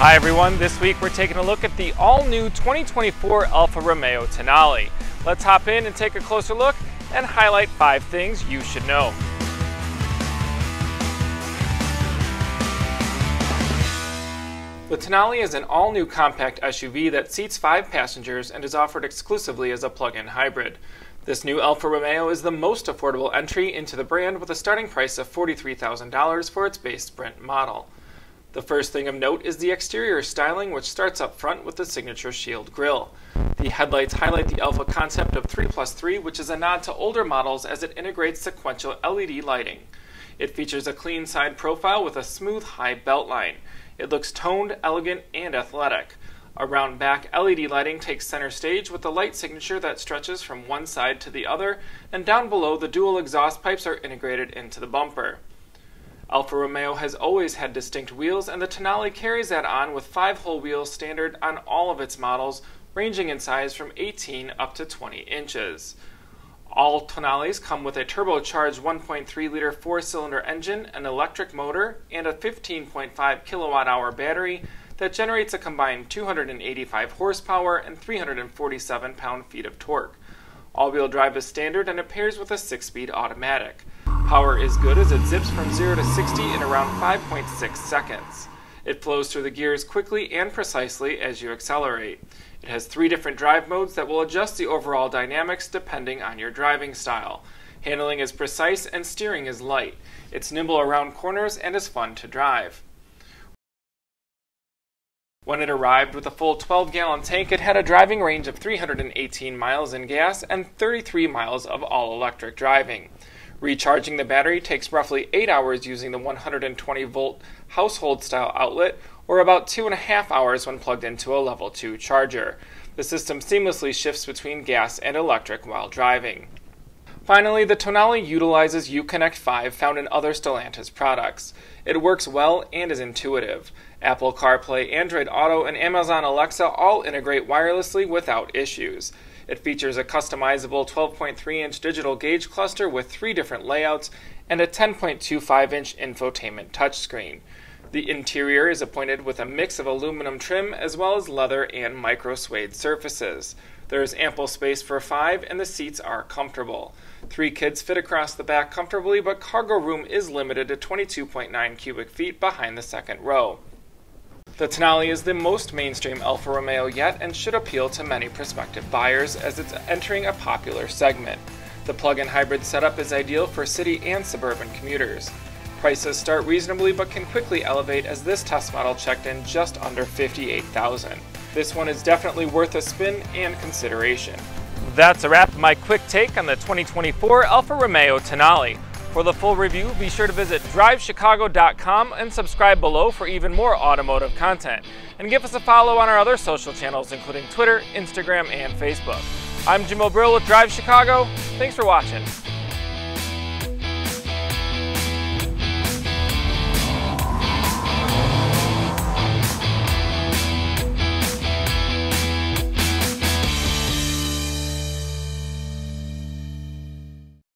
Hi everyone, this week we're taking a look at the all-new 2024 Alfa Romeo Tonale. Let's hop in and take a closer look and highlight five things you should know. The Tonale is an all-new compact SUV that seats five passengers and is offered exclusively as a plug-in hybrid. This new Alfa Romeo is the most affordable entry into the brand with a starting price of $43,000 for its base Sprint model. The first thing of note is the exterior styling, which starts up front with the signature shield grille. The headlights highlight the Alfa concept of 3 plus 3, which is a nod to older models as it integrates sequential LED lighting. It features a clean side profile with a smooth high belt line. It looks toned, elegant, and athletic. A round back LED lighting takes center stage with a light signature that stretches from one side to the other, and down below the dual exhaust pipes are integrated into the bumper. Alfa Romeo has always had distinct wheels, and the Tonale carries that on with 5-hole wheels standard on all of its models, ranging in size from 18 up to 20 inches. All Tonales come with a turbocharged 1.3-liter four-cylinder engine, an electric motor, and a 15.5 kilowatt-hour battery that generates a combined 285 horsepower and 347 pound-feet of torque. All-wheel drive is standard and it pairs with a 6-speed automatic. Power is good as it zips from 0 to 60 in around 5.6 seconds. It flows through the gears quickly and precisely as you accelerate. It has three different drive modes that will adjust the overall dynamics depending on your driving style. Handling is precise and steering is light. It's nimble around corners and is fun to drive. When it arrived with a full 12 gallon tank, it had a driving range of 318 miles in gas and 33 miles of all electric driving. Recharging the battery takes roughly 8 hours using the 120 volt household style outlet, or about 2.5 hours when plugged into a level 2 charger. The system seamlessly shifts between gas and electric while driving. Finally, the Tonale utilizes Uconnect 5 found in other Stellantis products. It works well and is intuitive. Apple CarPlay, Android Auto, and Amazon Alexa all integrate wirelessly without issues. It features a customizable 12.3 inch digital gauge cluster with three different layouts and a 10.25 inch infotainment touchscreen. The interior is appointed with a mix of aluminum trim as well as leather and micro suede surfaces. There is ample space for five, and the seats are comfortable. Three kids fit across the back comfortably, but cargo room is limited to 22.9 cubic feet behind the second row. The Tonale is the most mainstream Alfa Romeo yet and should appeal to many prospective buyers as it's entering a popular segment. The plug-in hybrid setup is ideal for city and suburban commuters. Prices start reasonably but can quickly elevate as this test model checked in just under 58,000. This one is definitely worth a spin and consideration. That's a wrap my quick take on the 2024 Alfa Romeo Tonale. For the full review, be sure to visit drivechicago.com and subscribe below for even more automotive content. And give us a follow on our other social channels, including Twitter, Instagram, and Facebook. I'm Jim O'Brill with Drive Chicago. Thanks for watching.